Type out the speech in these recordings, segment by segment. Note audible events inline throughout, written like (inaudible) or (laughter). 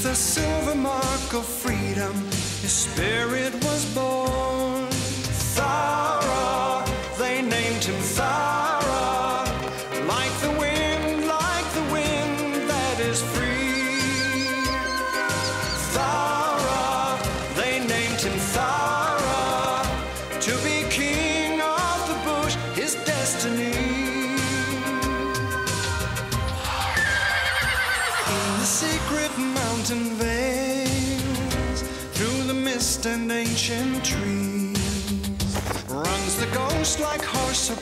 With a silver mark of freedom, his spirit was born.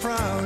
Horse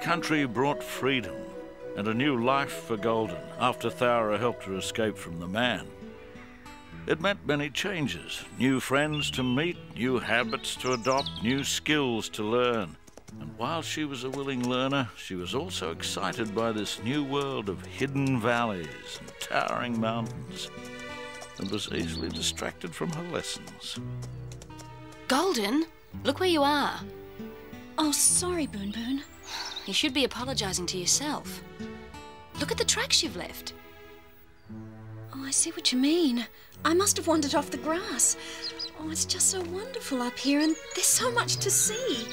Country brought freedom and a new life for Golden after Thowra helped her escape from the man. It meant many changes new friends to meet, new habits to adopt, new skills to learn. And while she was a willing learner, she was also excited by this new world of hidden valleys and towering mountains, and was easily distracted from her lessons. Golden, look where you are. Oh, sorry, Boon Boon. You should be apologizing to yourself. Look at the tracks you've left. Oh, I see what you mean. I must have wandered off the grass. Oh, it's just so wonderful up here, and there's so much to see.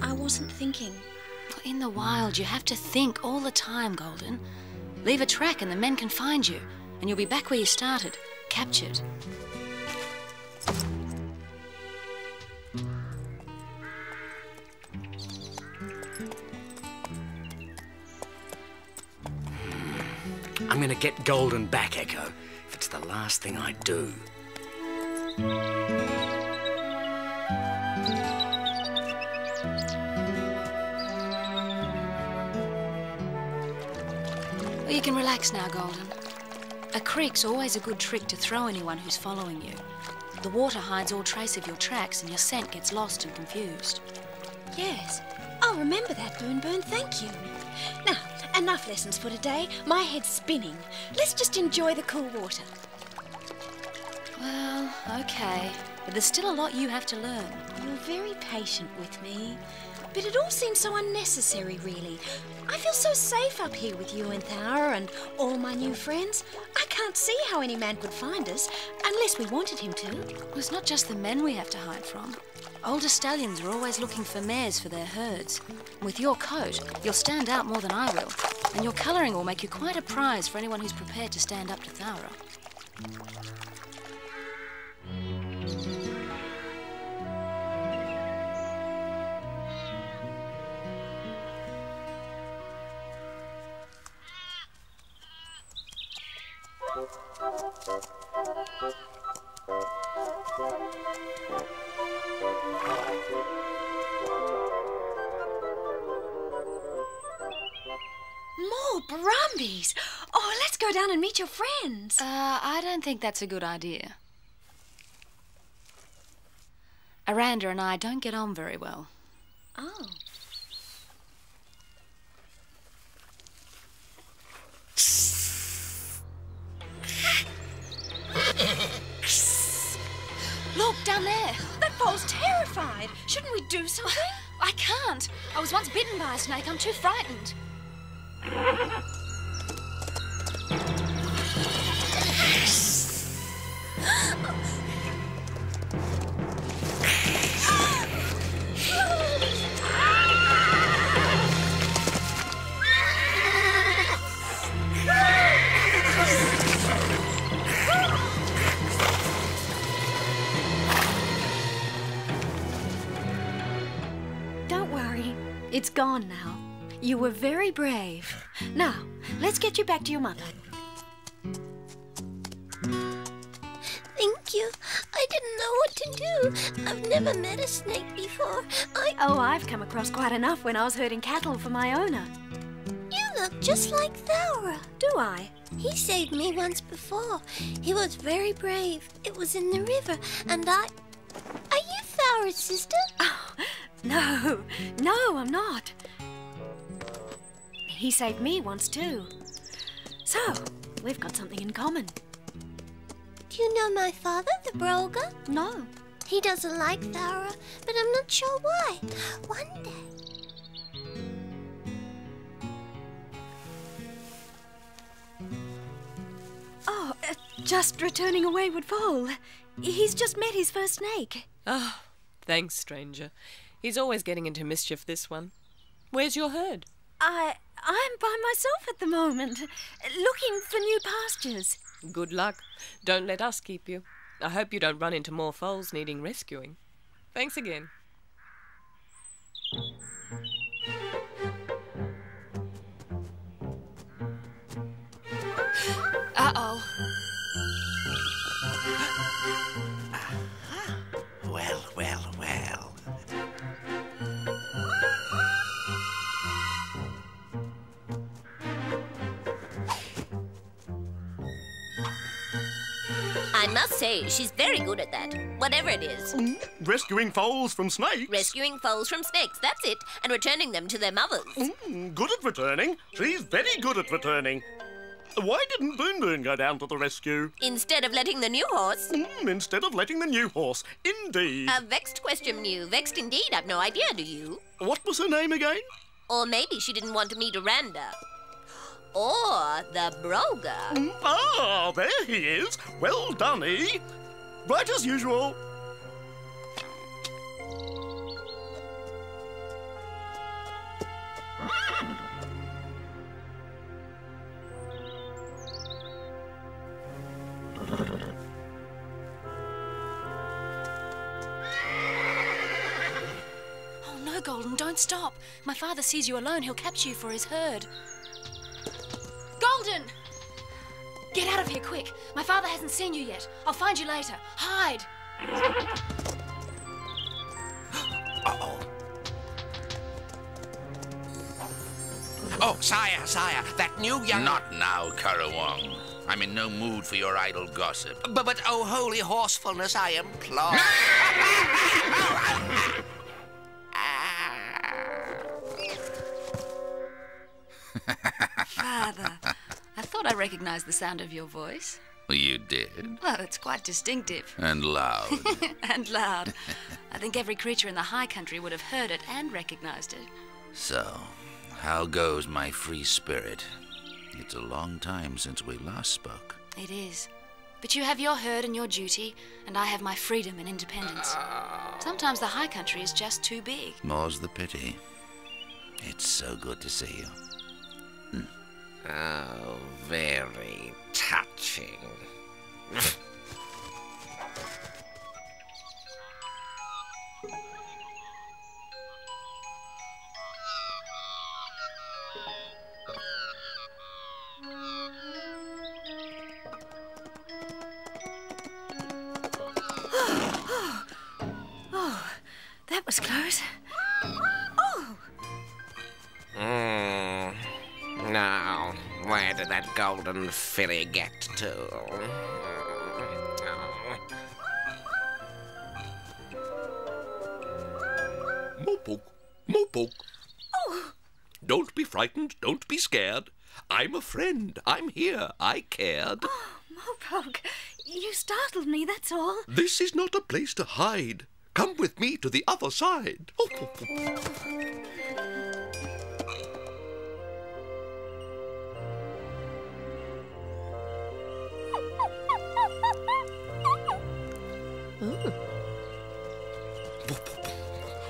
I wasn't thinking. In the wild, you have to think all the time, Golden. Leave a track and the men can find you, and you'll be back where you started, captured. I'm gonna get Golden back, Echo, if it's the last thing I do. Well, you can relax now, Golden. A creek's always a good trick to throw anyone who's following you. The water hides all trace of your tracks and your scent gets lost and confused. Yes, I'll remember that, Boon Boon. Thank you. Now, enough lessons for today. My head's spinning. Let's just enjoy the cool water. Well, okay. But there's still a lot you have to learn. You're very patient with me. But it all seems so unnecessary, really. I feel so safe up here with you and Thowra and all my new friends. I can't see how any man could find us unless we wanted him to. Well, it's not just the men we have to hide from. Older stallions are always looking for mares for their herds. With your coat, you'll stand out more than I will. And your colouring will make you quite a prize for anyone who's prepared to stand up to Thowra. More Brumbies! Oh, let's go down and meet your friends. Uh, I don't think that's a good idea. Aranda and I don't get on very well. Oh. (laughs) Look, down there. That pole's terrified. Shouldn't we do something? (sighs) I can't. I was once bitten by a snake. I'm too frightened. (gasps) (gasps) (gasps) Oh, It's gone now. You were very brave. Now, let's get you back to your mother. Thank you. I didn't know what to do. I've never met a snake before. I. Oh, I've come across quite enough when I was herding cattle for my owner. You look just like Thowra. Do I? He saved me once before. He was very brave. It was in the river, and I. Are you Thowra's sister? Oh, (laughs) no, no, I'm not. He saved me once too. So, we've got something in common. Do you know my father, the Brolga? No. He doesn't like Thowra, but I'm not sure why. One day. Oh, uh, just returning a wayward foal. He's just met his first snake. Oh, thanks, stranger. He's always getting into mischief, this one. Where's your herd? I I'm by myself at the moment, looking for new pastures. Good luck. Don't let us keep you. I hope you don't run into more foals needing rescuing. Thanks again. Say, she's very good at that. Whatever it is. Rescuing foals from snakes. Rescuing foals from snakes, that's it, and returning them to their mothers. Mm, good at returning. She's very good at returning. Why didn't Boon Boon go down to the rescue? Instead of letting the new horse. Mm, instead of letting the new horse. Indeed. A vexed question, Mew. Vexed indeed. I've no idea, do you? What was her name again? Or maybe she didn't want to meet Aranda. Or the Brolga. Mm, ah, there he is. Well done, E. Right as usual. Oh no, Golden, don't stop. My father sees you alone, he'll capture you for his herd. Golden! Get out of here quick. My father hasn't seen you yet. I'll find you later. Hide. Uh-oh. (gasps) Oh, sire, sire, that new young... Not now, Karawang. I'm in no mood for your idle gossip. But, but, oh, holy horsefulness, I implore. (laughs) Father, I thought I recognized the sound of your voice. You did. Well, it's quite distinctive. And loud. (laughs) and loud. I think every creature in the high country would have heard it and recognized it. so, how goes my free spirit? It's a long time since we last spoke. It is. But you have your herd and your duty, and I have my freedom and independence. Sometimes the high country is just too big. More's the pity. It's so good to see you. oh, very touching. (laughs) filly get to? Mopoke, Mopoke. Don't be frightened, don't be scared. I'm a friend. I'm here. I cared. Oh, Mopoke, you startled me, that's all. This is not a place to hide. Come with me to the other side.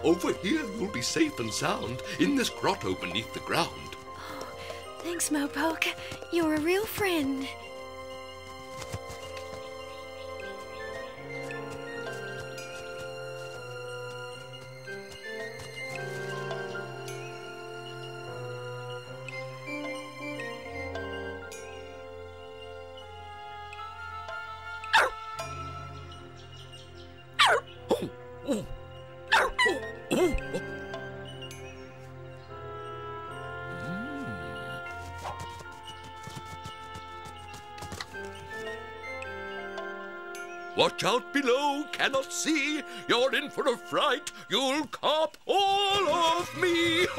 Over here, you'll be safe and sound in this grotto beneath the ground. Thanks, Mopoke. You're a real friend. Watch out below, cannot see. You're in for a fright. You'll cop all of me. (laughs)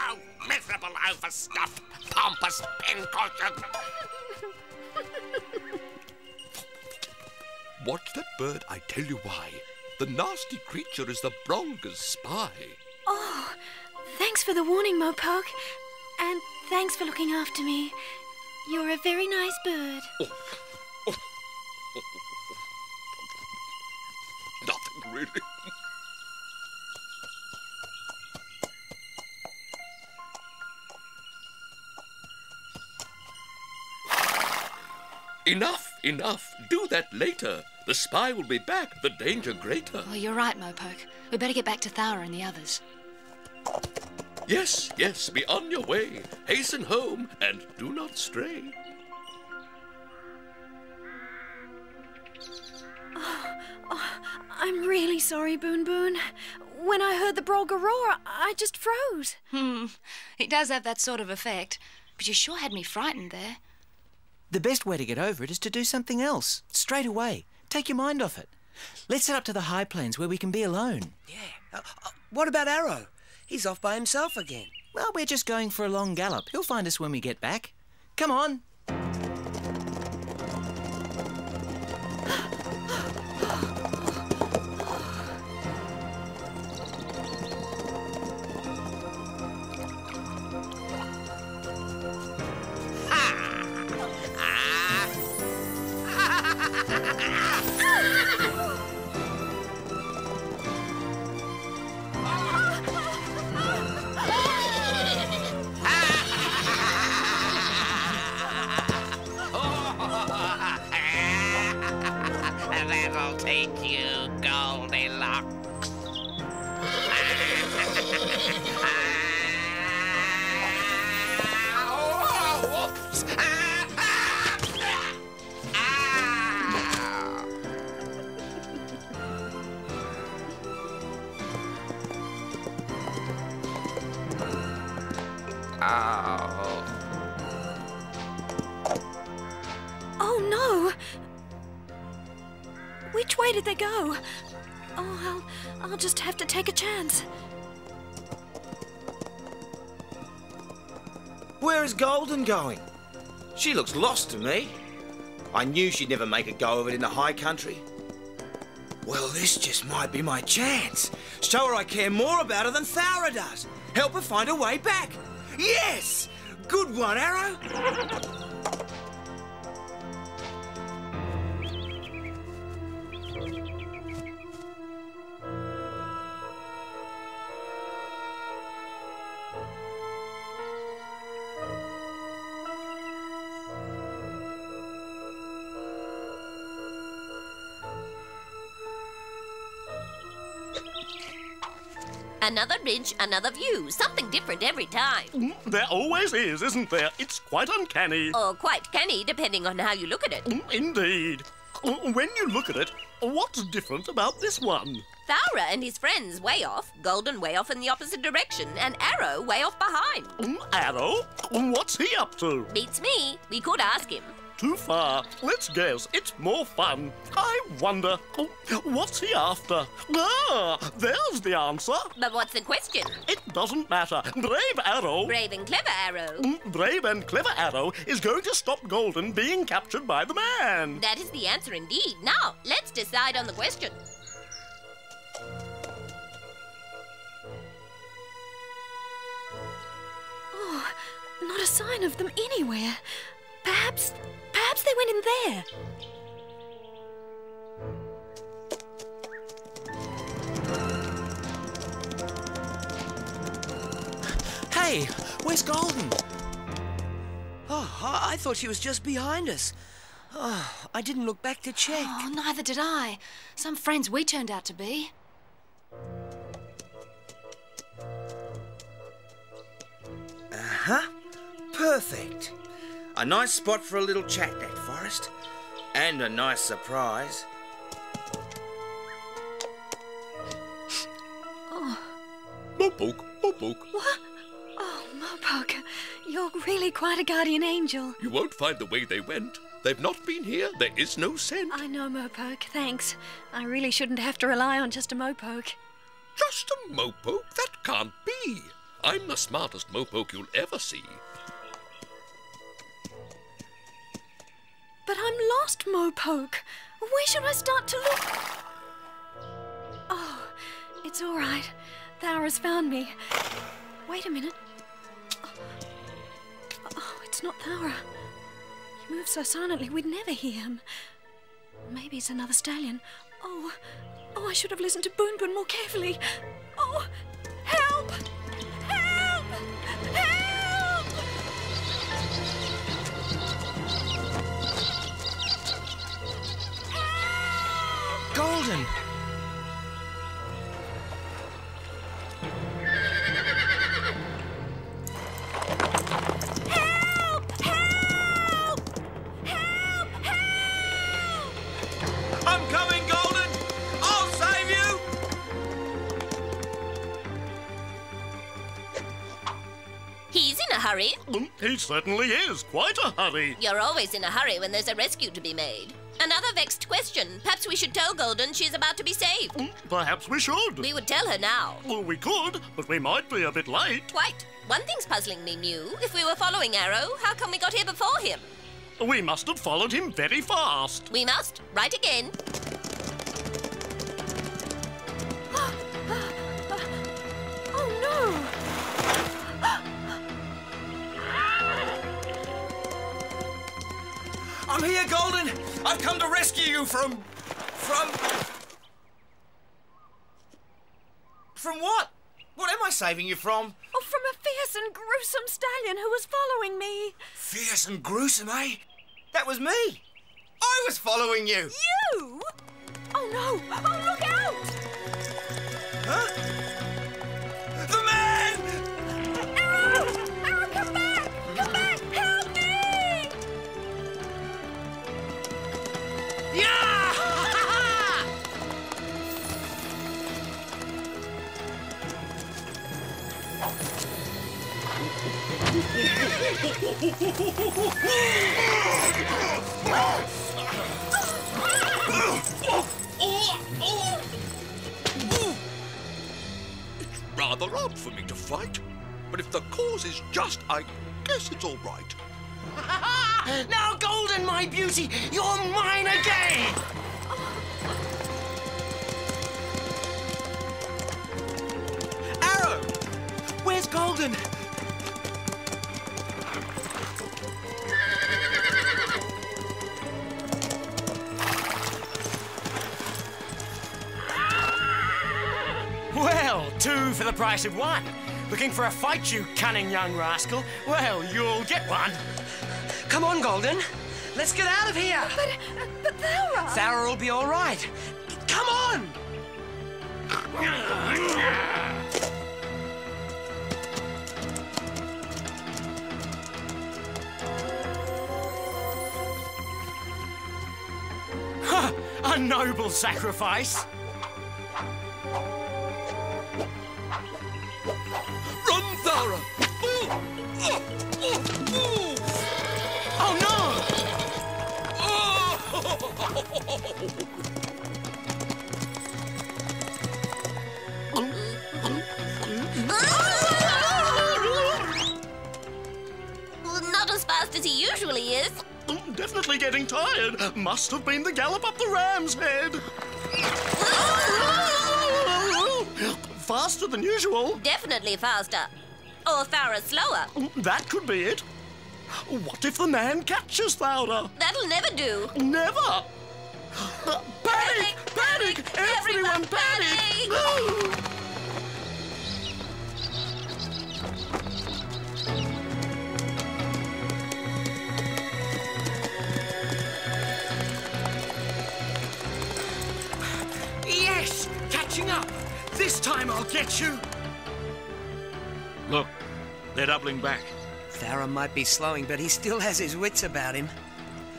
Oh, miserable, overstuffed, pompous pincushion. Watch that bird, I tell you why. The nasty creature is the Brolga's spy. Oh, thanks for the warning, Mopoke. And thanks for looking after me. You're a very nice bird. Nothing really. Enough, enough. Do that later. The spy will be back, the danger greater. Well, you're right, Mopoke. We better get back to Thowra and the others. Yes, yes, be on your way. Hasten home and do not stray. Oh, I'm really sorry, Boon Boon. When I heard the Brolga roar, I just froze. Hmm. It does have that sort of effect. But you sure had me frightened there. The best way to get over it is to do something else, straight away. Take your mind off it. Let's head up to the high plains where we can be alone. Uh, uh, what about Arrow? He's off by himself again. Well, we're just going for a long gallop. He'll find us when we get back. Come on. Which way did they go? Oh, I'll, I'll just have to take a chance. Where is Golden going? She looks lost to me. I knew she'd never make a go of it in the high country. Well, this just might be my chance. Show her I care more about her than Thowra does. Help her find her way back. Yes! Good one, Arrow. (laughs) Another ridge, another view. Something different every time. Mm, There always is, isn't there? It's quite uncanny. Or quite canny, depending on how you look at it. Mm, Indeed. Uh, When you look at it, what's different about this one? Thowra and his friends way off, Golden way off in the opposite direction, and Arrow way off behind. Mm, Arrow? What's he up to? Beats me. We could ask him. Too far. Let's guess. It's more fun. I wonder. oh, What's he after? Ah, there's the answer. But what's the question? It doesn't matter. Brave Arrow. Brave and clever Arrow. Mm, Brave and clever Arrow is going to stop Golden being captured by the man. That is the answer indeed. Now, let's decide on the question. Oh, not a sign of them anywhere. Perhaps, perhaps they went in there. Hey, where's Golden? Oh, I, I thought she was just behind us. Oh, I didn't look back to check. Oh, neither did I. Some friends we turned out to be. Uh-huh. Perfect. A nice spot for a little chat, that forest. And a nice surprise. Oh, Mopoke, Mopoke. what? Oh, Mopoke, You're really quite a guardian angel. You won't find the way they went. They've not been here. There is no scent. I know, Mopoke. Thanks. I really shouldn't have to rely on just a Mopoke. Just a mopoke? That can't be. I'm the smartest mopoke you'll ever see. But I'm lost, Mopoke. Where should I start to look? Oh, it's all right. Thowra's found me. Wait a minute. Oh, it's not Thowra. He moves so silently we'd never hear him. Maybe it's another stallion. Oh, oh, I should have listened to Boon Boon more carefully. Oh, help! Help! Hurry. Mm, he certainly is. Quite a hurry. You're always in a hurry when there's a rescue to be made. Another vexed question. Perhaps we should tell Golden she's about to be saved. Mm, perhaps we should. We would tell her now. Well, we could, but we might be a bit late. Quite. One thing's puzzling me, Mew. If we were following Arrow, how come we got here before him? We must have followed him very fast. We must. Right again. Here, Golden! I've come to rescue you from. from. From what? What am I saving you from? Oh, from a fierce and gruesome stallion who was following me. Fierce and gruesome, eh? That was me! I was following you! You? Oh no! Oh, look It's rather odd for me to fight, but if the cause is just, I guess it's all right. (laughs) now, Golden, my beauty, you're mine again! Arrow! Where's Golden? For the price of one. Looking for a fight, you cunning young rascal? Well, you'll get one. Come on, Golden. Let's get out of here. But, but Thowra! Thowra will be all right. Come on! Ha! A noble sacrifice. Definitely getting tired. Must have been the gallop up the ram's head. Faster than usual. Definitely faster. Or Thowra slower. That could be it. What if the man catches Thowra? That'll never do. Never! Uh, panic! Panic! Everyone panic! Yes! (gasps) time I'll get you! Look, they're doubling back. Thowra might be slowing, but he still has his wits about him.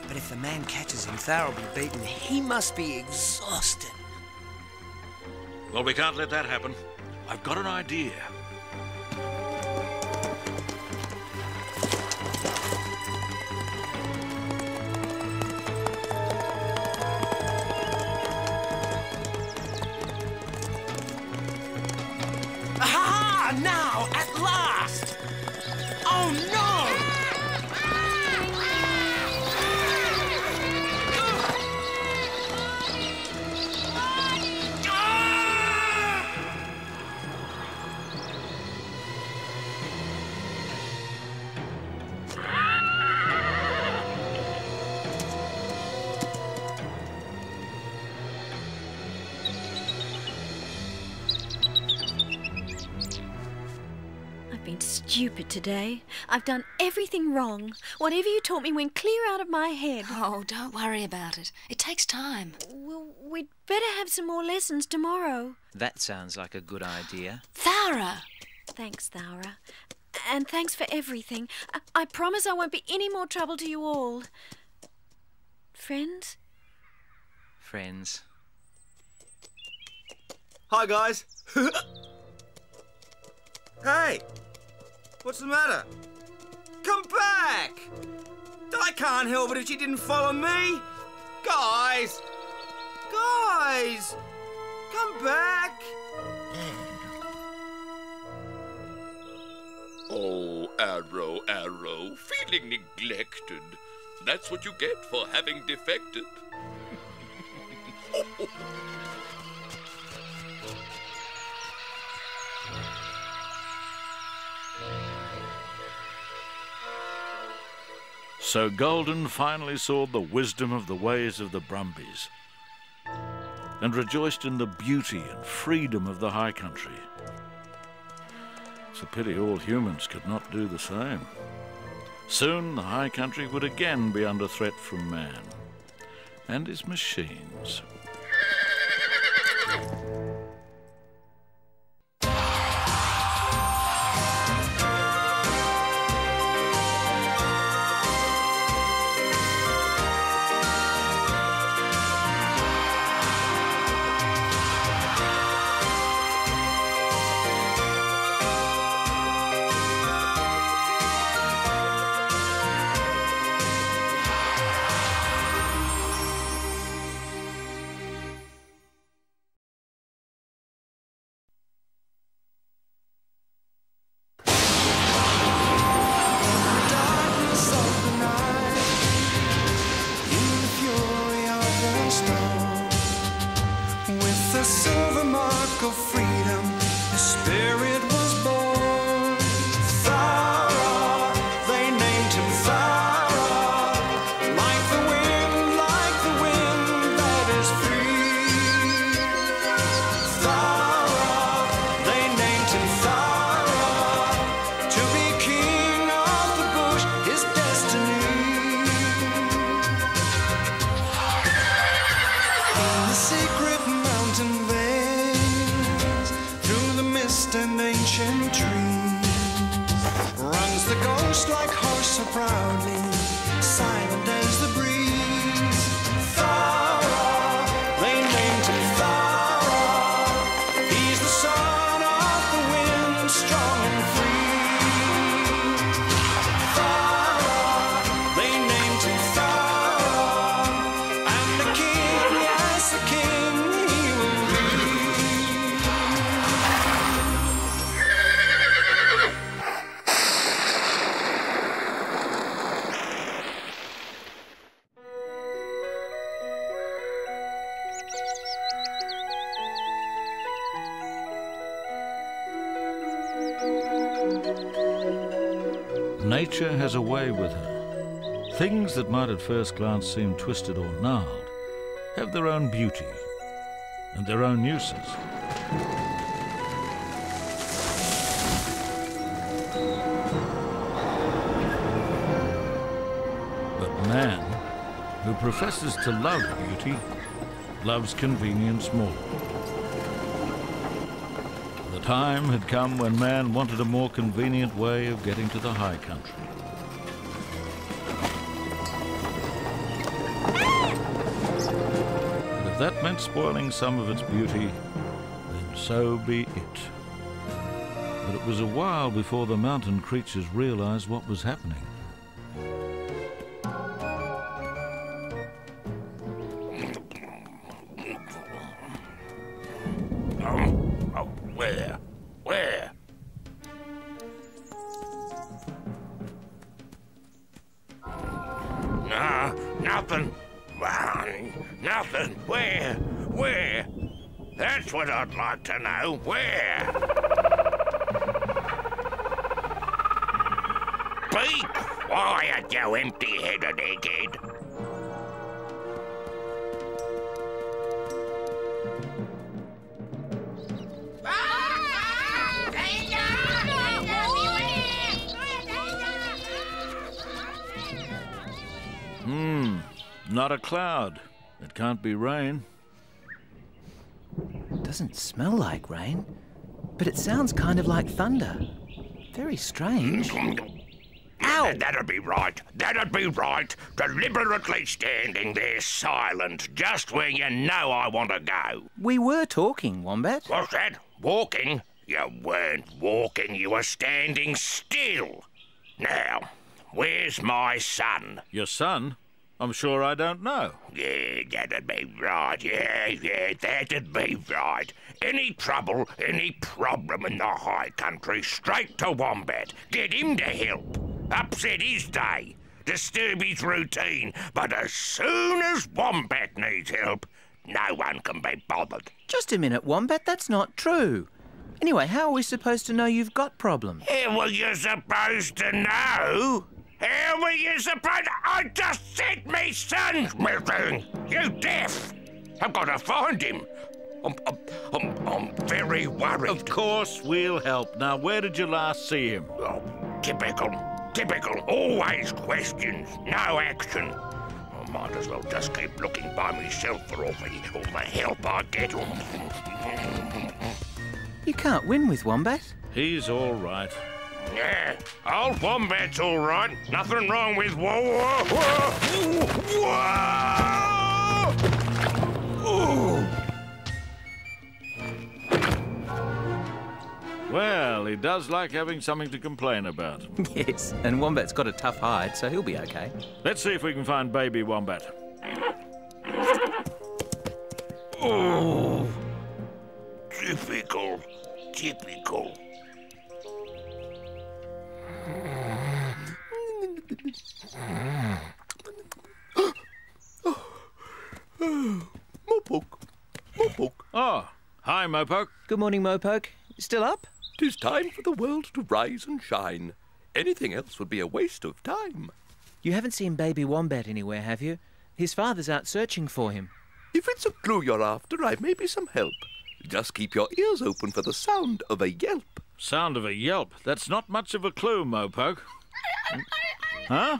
But if the man catches him, Thowra will be beaten. He must be exhausted. Well, we can't let that happen. I've got an idea. Ah, today. I've done everything wrong. Whatever you taught me went clear out of my head. Oh, don't worry about it. It takes time. Well, we'd better have some more lessons tomorrow. That sounds like a good idea. Thowra! Thanks, Thowra. And thanks for everything. I, I promise I won't be any more trouble to you all. Friends? Friends. Hi, guys. (laughs) hey, what's the matter? Come back! I can't help it if she didn't follow me. Guys! Guys! Come back! Oh, Arrow, Arrow, feeling neglected. That's what you get for having defected. (laughs) So Golden finally saw the wisdom of the ways of the Brumbies and rejoiced in the beauty and freedom of the high country. It's a pity all humans could not do the same. Soon the high country would again be under threat from man and his machines. The silver mark of freedom, the spirit at first glance seem twisted or gnarled have their own beauty and their own uses. But man, who professes to love beauty, loves convenience more. The time had come when man wanted a more convenient way of getting to the high country. That meant spoiling some of its beauty, then so be it. But it was a while before the mountain creatures realized what was happening. Not a cloud. It can't be rain. Doesn't smell like rain, but it sounds kind of like thunder. Very strange. Ow! That'd be right. That'd be right. Deliberately standing there silent, just where you know I want to go. We were talking, Wombat. What's that? Walking? You weren't walking, you were standing still. Now, where's my son? Your son? I'm sure I don't know. Yeah, that'd be right. Yeah, yeah, that'd be right. Any trouble, any problem in the high country, straight to Wombat. Get him to help. Upset his day. Disturb his routine. But as soon as Wombat needs help, no one can be bothered. Just a minute, Wombat, that's not true. Anyway, how are we supposed to know you've got problems? How were you supposed to know? How we you supposed to... I just said me son's missing! You deaf! I've got to find him. I'm, I'm, I'm, I'm very worried. Of course we'll help. Now, where did you last see him? Oh, typical. Typical. Always questions, no action. I might as well just keep looking by myself for all the, all the help I get. You can't win with Wombat. He's all right. Yeah, old Wombat's all right. Nothing wrong with whoa, whoa, whoa, whoa. Ooh. Well, he does like having something to complain about. (laughs) yes, and Wombat's got a tough hide, so he'll be okay. Let's see if we can find baby Wombat. Oh, typical, typical. Mopoke. Mopoke. Oh, ah, hi, Mopoke. Good morning, Mopoke. Still up? Tis time for the world to rise and shine. Anything else would be a waste of time. You haven't seen baby Wombat anywhere, have you? His father's out searching for him. If it's a clue you're after, I may be some help. Just keep your ears open for the sound of a yelp. Sound of a yelp? That's not much of a clue, Mopoke. huh?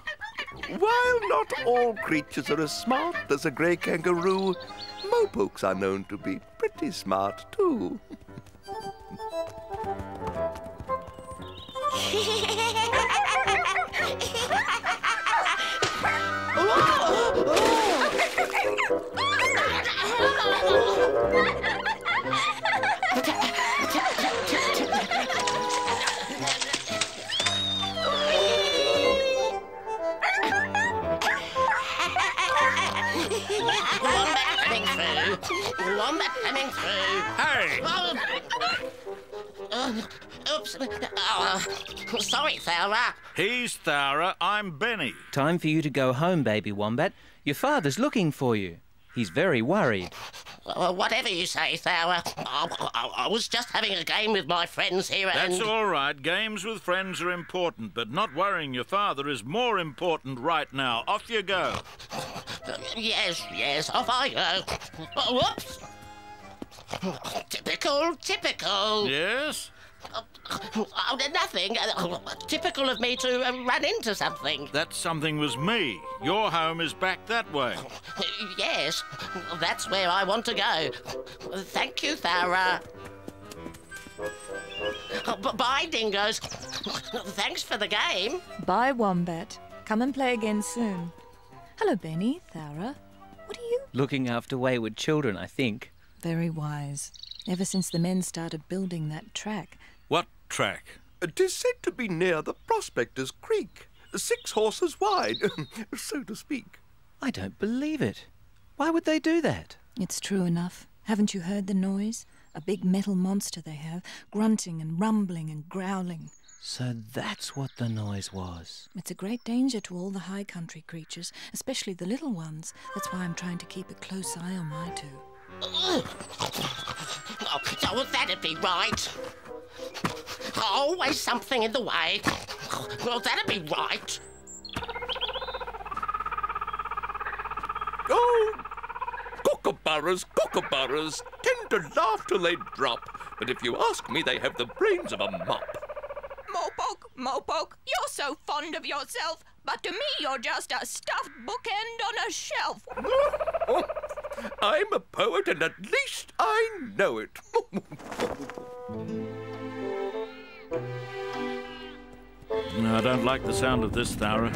While not all creatures are as smart as a grey kangaroo, mopokes are known to be pretty smart too. (laughs) through. Wombat coming through. Hey! Uh, oops. Oh, sorry, Thowra. He's Thowra, I'm Benny. Time for you to go home, baby Wombat. Your father's looking for you. He's very worried. Uh, whatever you say, Thowra. I, I, I was just having a game with my friends here and... That's all right. Games with friends are important, but not worrying your father is more important right now. Off you go. Yes, yes, off I go. Oh, whoops! Typical, typical. Yes? Oh, nothing. Uh, typical of me to uh, run into something. That something was me. Your home is back that way. Yes, that's where I want to go. Thank you, Thowra. B- bye, dingoes. Thanks for the game. Bye, Wombat. Come and play again soon. Hello, Benny, Thowra. What are you? Looking after wayward children, I think. Very wise. Ever since the men started building that track. What track? Tis said to be near the Prospector's Creek, six horses wide, (laughs) so to speak. I don't believe it. Why would they do that? It's true enough. Haven't you heard the noise? A big metal monster they have, grunting and rumbling and growling. So that's what the noise was. It's a great danger to all the high country creatures, especially the little ones. That's why I'm trying to keep a close eye on my two. Oh, oh, that'd be right. Always something in the way. Well, that'd be right. Oh, kookaburras, kookaburras tend to laugh till they drop. But if you ask me, they have the brains of a mop. Mopoke, Mopoke, you're so fond of yourself, but to me you're just a stuffed bookend on a shelf. (laughs) Oh, I'm a poet, and at least I know it. No, I don't like the sound of this, Thowra.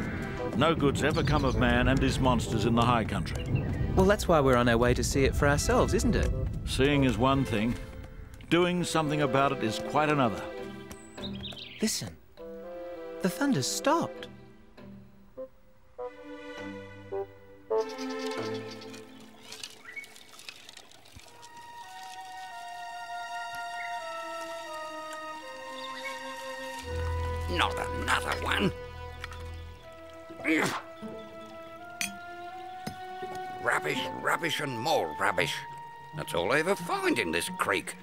No good's ever come of man and his monsters in the high country. Well, that's why we're on our way to see it for ourselves, isn't it? Seeing is one thing, doing something about it is quite another. Listen. The thunder's stopped. Not another one. Rubbish, rubbish, and more rubbish. That's all I ever find in this creek.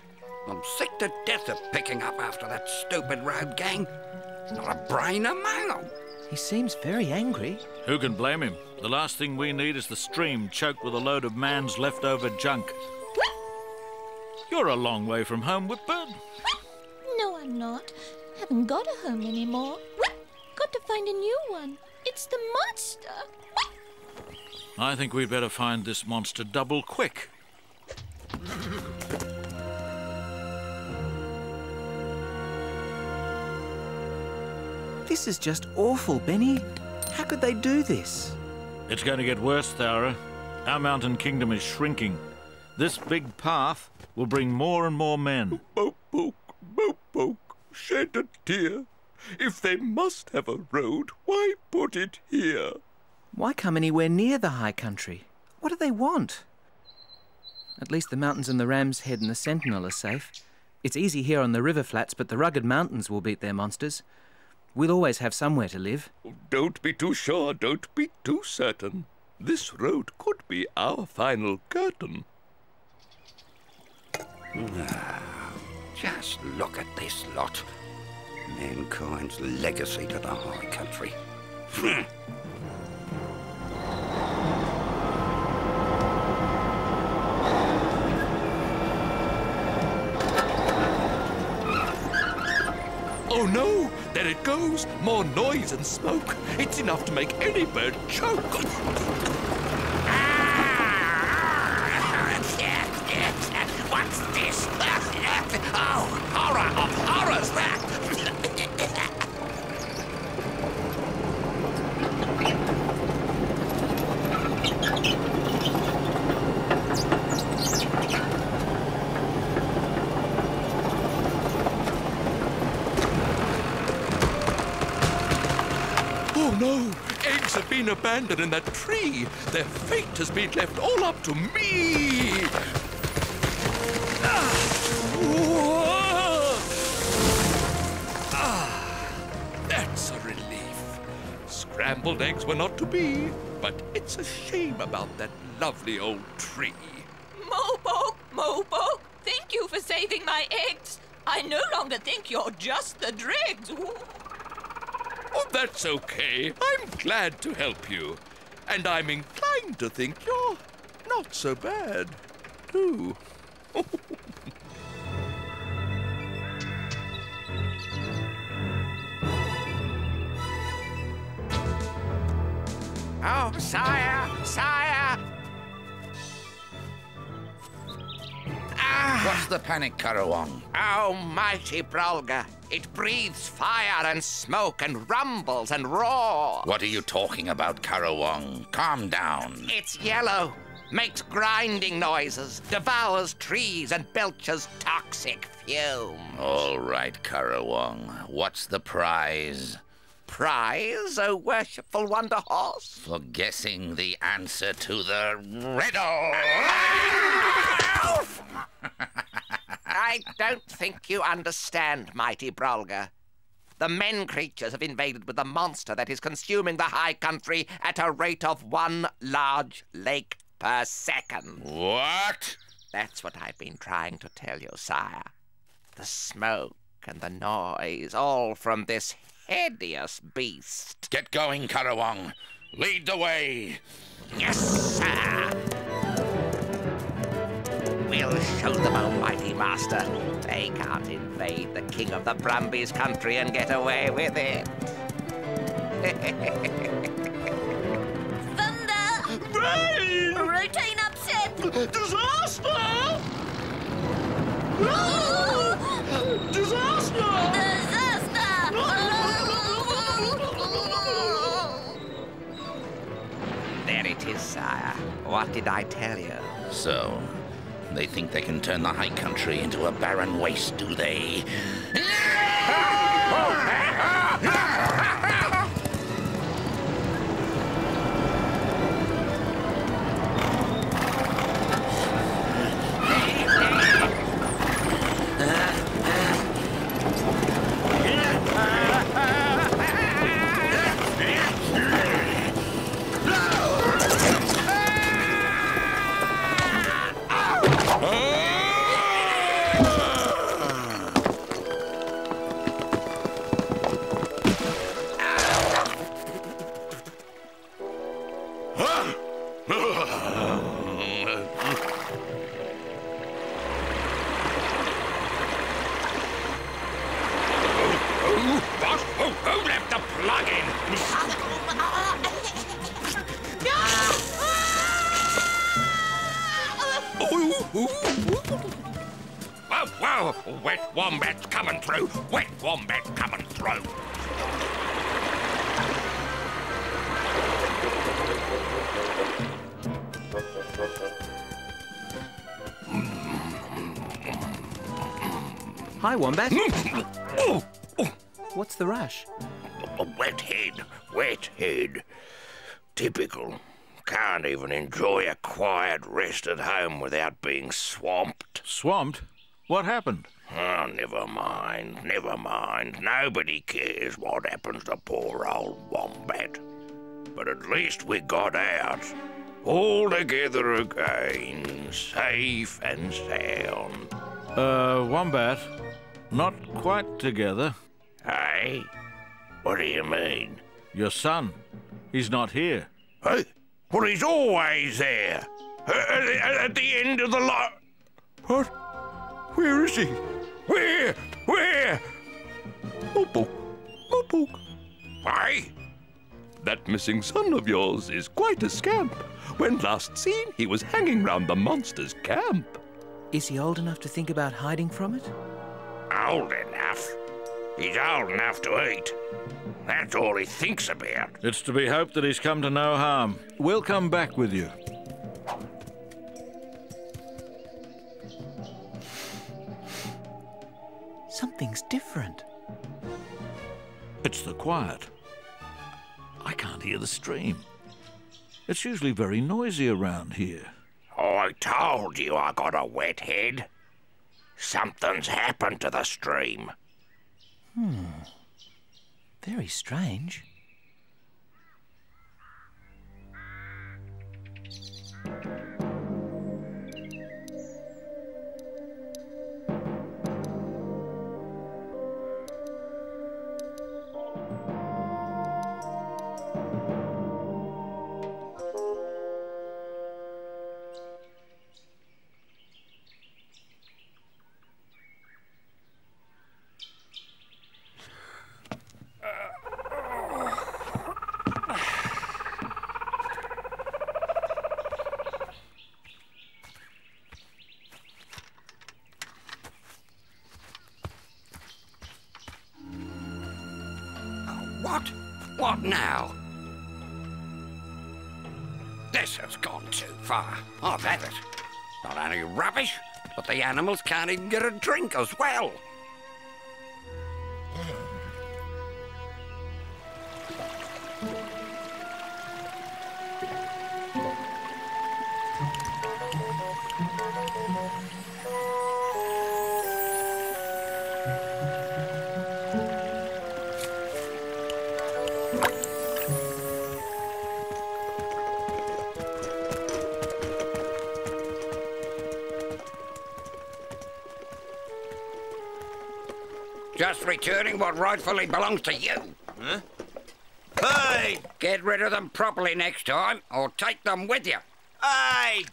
I'm sick to death of picking up after that stupid road gang. Not a brain among them. He seems very angry. Who can blame him? The last thing we need is the stream choked with a load of man's leftover junk. You're a long way from home, Whitbird. No, I'm not. Haven't got a home anymore. Got to find a new one. It's the monster. I think we'd better find this monster double quick. This is just awful, Benny. How could they do this? It's going to get worse, Thowra. Our mountain kingdom is shrinking. This big path will bring more and more men. Mopoke, Mopoke, shed a tear. If they must have a road, why put it here? Why come anywhere near the high country? What do they want? At least the mountains and the Ram's Head and the Sentinel are safe. It's easy here on the river flats, but the rugged mountains will beat their monsters. We'll always have somewhere to live. Oh, don't be too sure, don't be too certain. This road could be our final curtain. Ah. Just look at this lot. Mankind's legacy to the high country. Hmm. Oh no! There it goes! More noise and smoke. It's enough to make any bird choke. Ah! (laughs) What's this? Oh, horror of horrors, that! Oh no! Eggs have been abandoned in that tree. Their fate has been left all up to me. Scrambled eggs were not to be, but it's a shame about that lovely old tree. Mopoke, Mopoke, thank you for saving my eggs. I no longer think you're just the dregs. Oh, that's okay. I'm glad to help you. And I'm inclined to think you're not so bad, too. (laughs) Oh, sire, sire! Ah. What's the panic, Karawong? Oh, mighty Brolga. It breathes fire and smoke and rumbles and roars. What are you talking about, Karawong? Calm down. It's yellow, makes grinding noises, devours trees, and belches toxic fume. All right, Karawong. What's the prize? Prize, O worshipful Wonder Horse? For guessing the answer to the riddle. (laughs) I don't think you understand, mighty Brolga. The men creatures have invaded with a monster that is consuming the high country at a rate of one large lake per second. What? That's what I've been trying to tell you, sire. The smoke and the noise, all from this hideous beast. Get going, Karawong. Lead the way. Yes, sir. We'll show them, Almighty Master. They can't invade the King of the Brumbies country and get away with it. (laughs) Thunder! Rain! Routine upset! Disaster! (gasps) Disaster! Disaster! There sire. What did I tell you? So, they think they can turn the high country into a barren waste, do they? (laughs) Hi, Wombat. What's the rush? A wet head, wet head. Typical. Can't even enjoy a quiet rest at home without being swamped. Swamped? What happened? Oh, never mind, never mind. Nobody cares what happens to poor old Wombat. But at least we got out. All together again, safe and sound. Uh, Wombat. Not quite together. Hey? What do you mean? Your son. He's not here. Hey? Well, he's always there. Uh, at, at- at the end of the line. What? Where is he? Where? Where? Mopoke, Mopoke. Hey? That missing son of yours is quite a scamp. When last seen, he was hanging round the monster's camp. Is he old enough to think about hiding from it? Old enough? He's old enough to eat. That's all he thinks about. It's to be hoped that he's come to no harm. We'll come back with you. Something's different. It's the quiet. I can't hear the stream. It's usually very noisy around here. I told you I got a wet head. Something's happened to the stream. Hmm. Very strange. What now? This has gone too far. I've had it. Not only rubbish, but the animals can't even get a drink as well. Rightfully belongs to you. Huh? Hey! Get rid of them properly next time, or take them with you. Hey!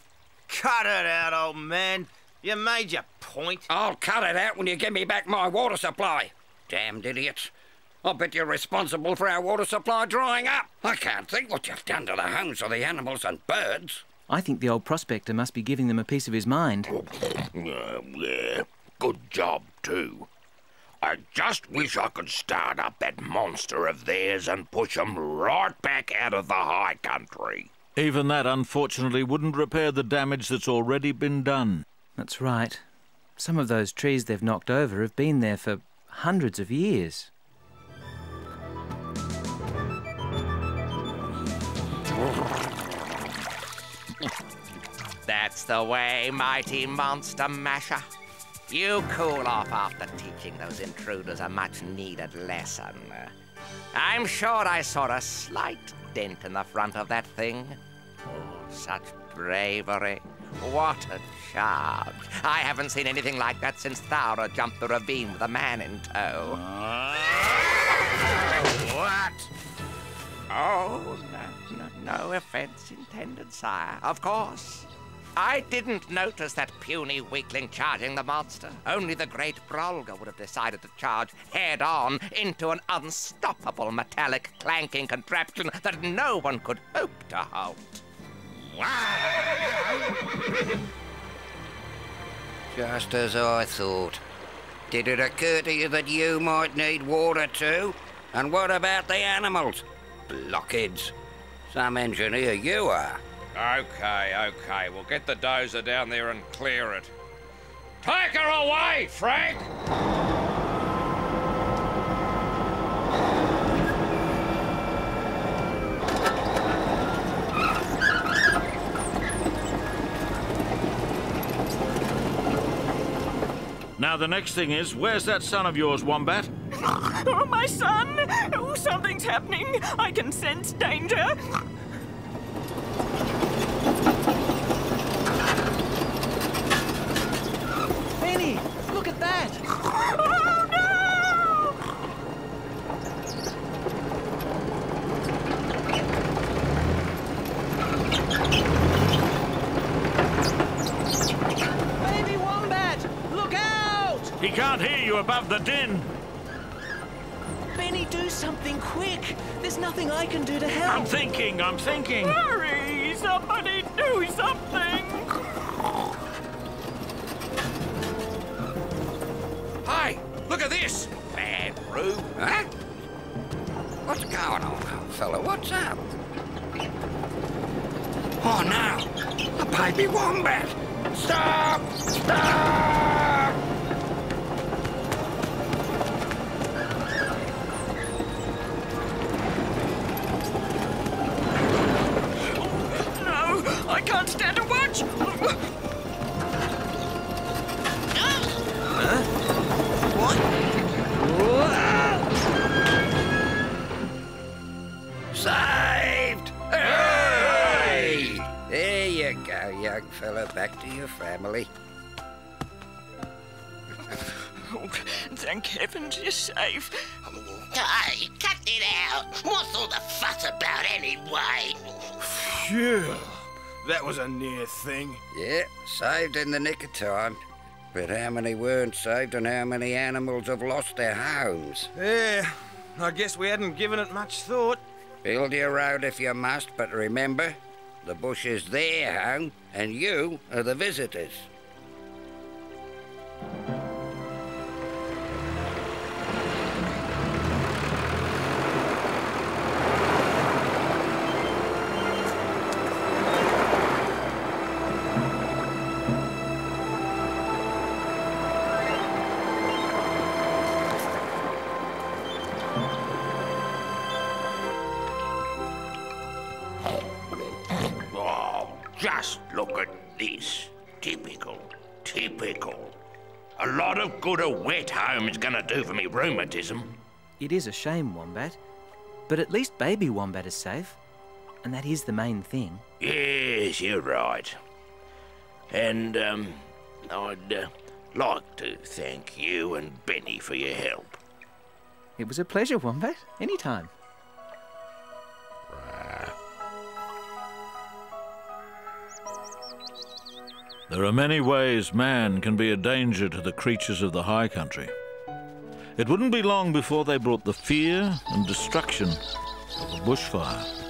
Cut it out, old man. You made your point. I'll cut it out when you give me back my water supply. Damned idiots. I bet you're responsible for our water supply drying up. I can't think what you've done to the homes of the animals and birds. I think the old prospector must be giving them a piece of his mind. Oh, (sniffs) yeah. Good job, too. I just wish I could start up that monster of theirs and push 'em right back out of the high country. Even that, unfortunately, wouldn't repair the damage that's already been done. That's right. Some of those trees they've knocked over have been there for hundreds of years. (laughs) That's the way, mighty monster masher. You cool off after teaching those intruders a much needed lesson. I'm sure I saw a slight dent in the front of that thing. Oh, such bravery. What a charge. I haven't seen anything like that since Thowra jumped the ravine with a man in tow. What? Oh, no, no, no offense intended, sire. Of course. I didn't notice that puny weakling charging the monster. Only the great Brolga would have decided to charge head on into an unstoppable metallic clanking contraption that no one could hope to halt. (laughs) Just as I thought. Did it occur to you that you might need water too? And what about the animals? Blockheads. Some engineer you are. Okay, okay. We'll get the dozer down there and clear it. Take her away, Frank! Now, the next thing is, where's that son of yours, Wombat? (laughs) Oh, my son! Oh, something's happening. I can sense danger. Benny, look at that! Oh, no! Baby Wombat! Look out! He can't hear you above the din. Benny, do something quick! There's nothing I can do to help. I'm thinking, I'm thinking. Hurry! Somebody do something! Hey, look at this! Bad Rube. Huh? What's going on, old fella? What's up? Oh, no! A baby wombat! Stop! Stop! Stand to watch! Saved! Hey! There you go, young fella. Back to your family. Oh, thank heavens you're safe. Hey, cut it out. What's all the fuss about anyway? Phew. That was a near thing. Yeah, saved in the nick of time. But how many weren't saved and how many animals have lost their homes? Yeah, I guess we hadn't given it much thought. Build your road if you must, but remember, the bush is their home and you are the visitors. Just look at this. Typical. Typical. A lot of good a wet home is gonna do for me rheumatism. It is a shame, Wombat. But at least baby Wombat is safe. And that is the main thing. Yes, you're right. And, um, I'd, uh, Like to thank you and Benny for your help. It was a pleasure, Wombat. Anytime. There are many ways man can be a danger to the creatures of the high country. It wouldn't be long before they brought the fear and destruction of a bushfire.